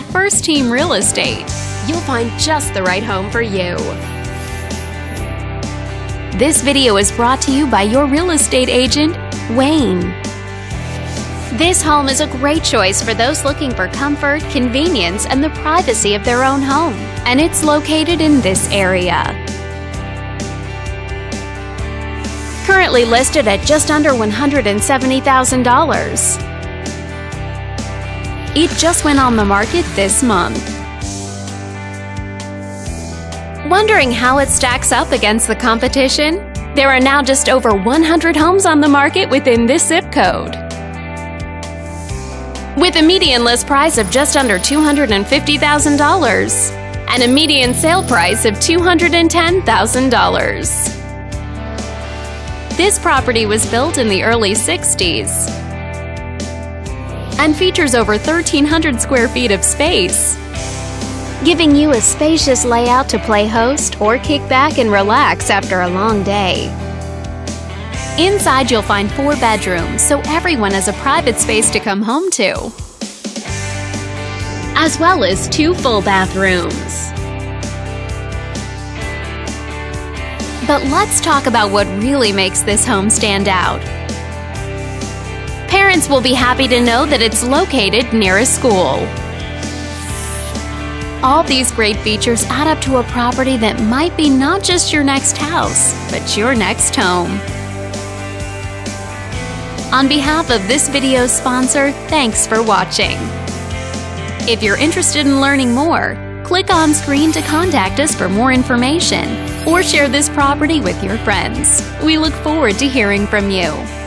At First Team Real Estate, you'll find just the right home for you. This video is brought to you by your real estate agent, Wayne. This home is a great choice for those looking for comfort, convenience, and the privacy of their own home, and it's located in this area. Currently listed at just under $170,000. It just went on the market this month. Wondering how it stacks up against the competition? There are now just over 100 homes on the market within this zip code. With a median list price of just under $250,000 and a median sale price of $210,000. This property was built in the early 60s and features over 1,300 square feet of space, giving you a spacious layout to play host or kick back and relax after a long day. Inside, you'll find four bedrooms, so everyone has a private space to come home to, as well as two full bathrooms. But let's talk about what really makes this home stand out. Parents will be happy to know that it's located near a school. All these great features add up to a property that might be not just your next house, but your next home. On behalf of this video's sponsor, thanks for watching. If you're interested in learning more, click on screen to contact us for more information or share this property with your friends. We look forward to hearing from you.